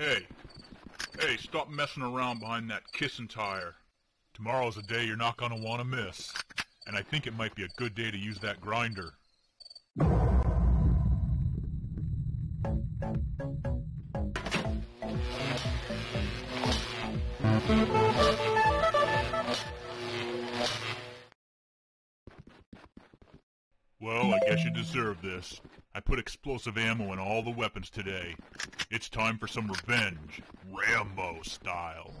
Hey, hey, stop messing around behind that kissing tire. Tomorrow's a day you're not gonna want to miss, and I think it might be a good day to use that grinder. Well, I guess you deserve this. I put explosive ammo in all the weapons today. It's time for some revenge, Rambo style.